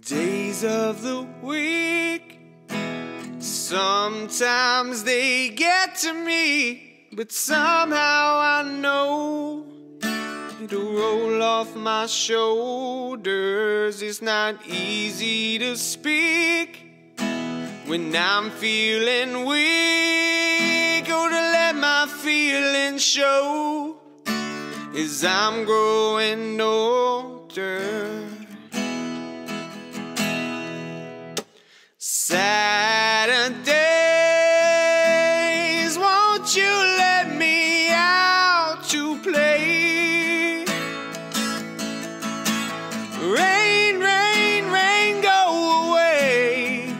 days of the week. Sometimes they get to me, but somehow I know it'll roll off my shoulders. It's not easy to speak when I'm feeling weak, or to let my feelings show as I'm growing older. Sadder days, won't you let me out to play? Rain, rain, rain, go away.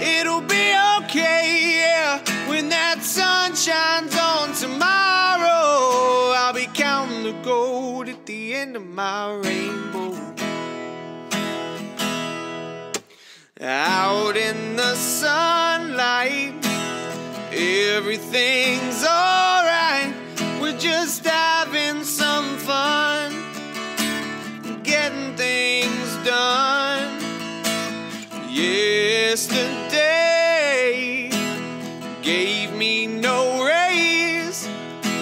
It'll be okay, yeah. When that sun shines on tomorrow, I'll be counting the gold at the end of my rainbow. Out in the sunlight, everything's alright. We're just having some fun, getting things done. Yesterday gave me no raise,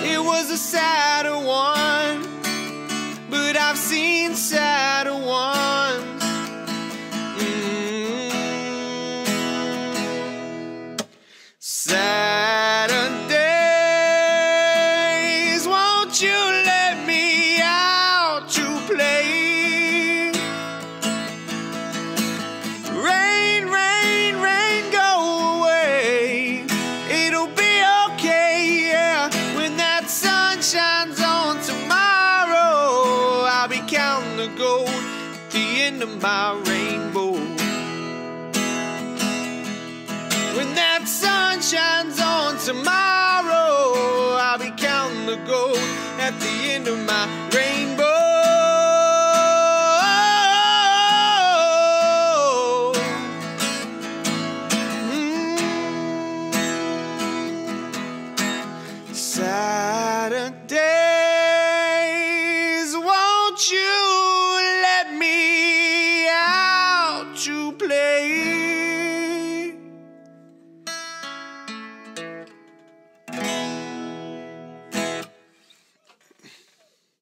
it was a sadder one, but I've seen sadder ones. You let me out to play? Rain, rain, rain, go away. It'll be okay, yeah. When that sun shines on tomorrow, I'll be counting the gold at the end of my rainbow. When that sun shines on tomorrow. at the end of my rainbow. Mm. Saturdays, won't you let me out to play?